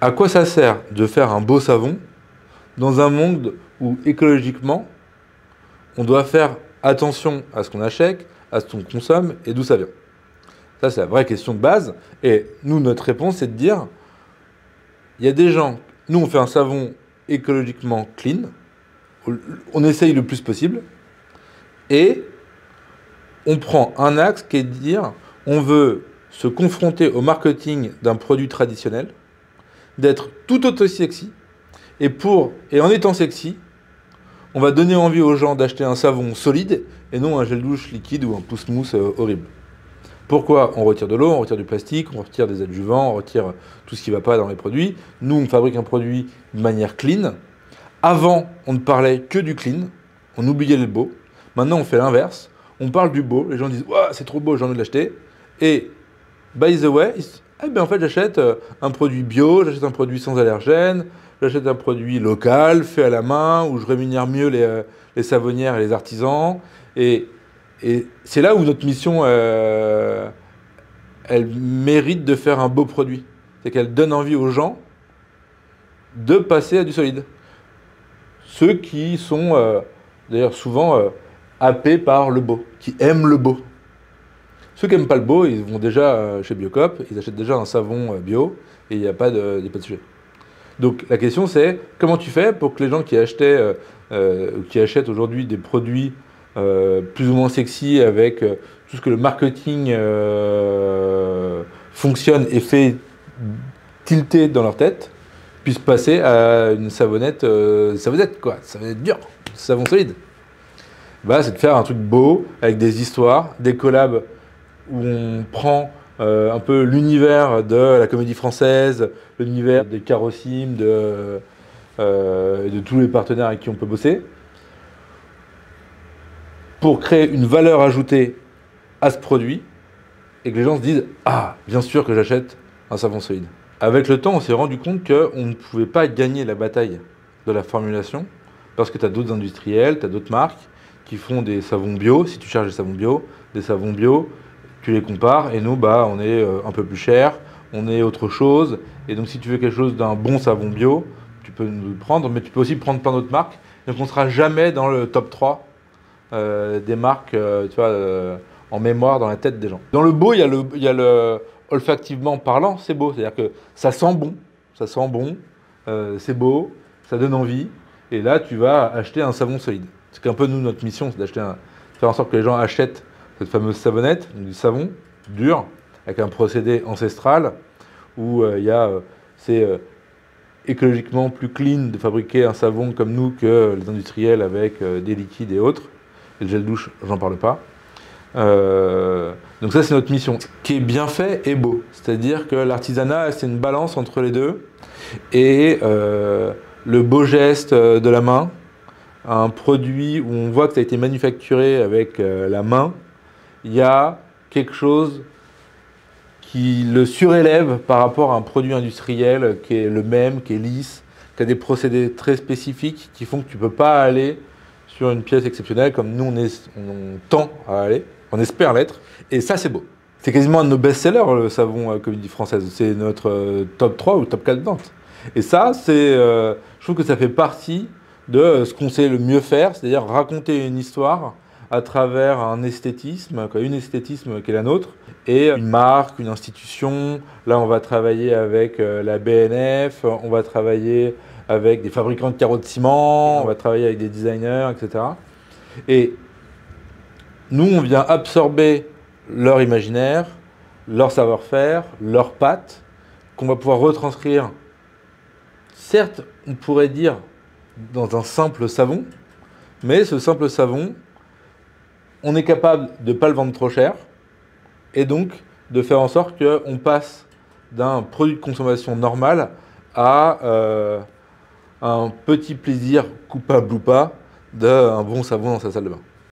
À quoi ça sert de faire un beau savon dans un monde où écologiquement, on doit faire attention à ce qu'on achète, à ce qu'on consomme et d'où ça vient? Ça, c'est la vraie question de base. Et nous, notre réponse, c'est de dire, il y a des gens, nous, on fait un savon écologiquement clean, on essaye le plus possible, et on prend un axe qui est de dire, on veut se confronter au marketing d'un produit traditionnel, d'être tout aussi sexy, et, pour, et en étant sexy, on va donner envie aux gens d'acheter un savon solide et non un gel douche liquide ou un pousse-mousse euh, horrible. Pourquoi On retire de l'eau, on retire du plastique, on retire des adjuvants, on retire tout ce qui ne va pas dans les produits. Nous, on fabrique un produit de manière clean. Avant, on ne parlait que du clean, on oubliait le beau. Maintenant, on fait l'inverse. On parle du beau, les gens disent c'est trop beau, j'ai envie de l'acheter. Et, by the way, eh ben, en fait, j'achète euh, un produit bio, j'achète un produit sans allergènes, j'achète un produit local, fait à la main, où je rémunère mieux les, euh, les savonnières et les artisans. Et, et c'est là où notre mission, euh, elle mérite de faire un beau produit. C'est qu'elle donne envie aux gens de passer à du solide. Ceux qui sont, d'ailleurs souvent, happés par le beau, qui aiment le beau. Ceux qui n'aiment pas le beau, ils vont déjà euh, chez Biocop, ils achètent déjà un savon euh, bio et il n'y a, pas de, pas de sujet. Donc la question c'est comment tu fais pour que les gens qui achetaient euh, qui achètent aujourd'hui des produits plus ou moins sexy avec tout ce que le marketing fonctionne et fait tilter dans leur tête, puissent passer à une savonnette, savonnette quoi, savonnette dure, savon solide. Bah, c'est de faire un truc beau avec des histoires, des collabs on prend euh, un peu l'univers de la comédie française, l'univers des carrossimes, de, euh, de tous les partenaires avec qui on peut bosser, pour créer une valeur ajoutée à ce produit et que les gens se disent Ah, bien sûr que j'achète un savon solide. Avec le temps, on s'est rendu compte qu'on ne pouvait pas gagner la bataille de la formulation parce que tu as d'autres industriels, tu as d'autres marques qui font des savons bio. Si tu cherches des savons bio, des savons bio, tu les compares et nous, bah, on est euh, un peu plus cher, on est autre chose. Et donc, si tu veux quelque chose d'un bon savon bio, tu peux nous prendre, mais tu peux aussi prendre plein d'autres marques. Donc, on sera jamais dans le top 3 euh, des marques, euh, tu vois, en mémoire dans la tête des gens. Dans le beau, il y a le, il y a le olfactivement parlant, c'est beau. C'est-à-dire que ça sent bon, ça sent bon, c'est beau, ça donne envie. Et là, tu vas acheter un savon solide. C'est un peu nous, notre mission, c'est d'acheter un, faire en sorte que les gens achètent cette fameuse savonnette, du savon dur, avec un procédé ancestral, où euh, il y a, euh, c'est euh, écologiquement plus clean de fabriquer un savon comme nous que les industriels avec des liquides et autres. Et le gel douche, j'en parle pas. donc ça, c'est notre mission. Ce qui est bien fait et beau. C'est-à-dire que l'artisanat, c'est une balance entre les deux. Et le beau geste de la main, un produit où on voit que ça a été manufacturé avec la main, il y a quelque chose qui le surélève par rapport à un produit industriel qui est le même, qui est lisse, qui a des procédés très spécifiques qui font que tu ne peux pas aller sur une pièce exceptionnelle comme nous on, est, tend à aller, on espère l'être, et ça c'est beau. C'est quasiment un de nos best-sellers le savon euh, comédie française, c'est notre euh, top 3 ou top 4 ventes. Et ça, c'est, euh, je trouve que ça fait partie de ce qu'on sait le mieux faire, c'est-à-dire raconter une histoire à travers un esthétisme, une esthétisme qui est la nôtre, et une marque, une institution. Là, on va travailler avec euh, la BNF, on va travailler avec des fabricants de carreaux de ciment, on va travailler avec des designers, etc. Et nous, on vient absorber leur imaginaire, leur savoir-faire, leurs pattes, qu'on va pouvoir retranscrire, certes, on pourrait dire, dans un simple savon, mais ce simple savon, on est capable de ne pas le vendre trop cher et donc de faire en sorte qu'on passe d'un produit de consommation normal à euh, un petit plaisir coupable ou pas d'un bon savon dans sa salle de bain.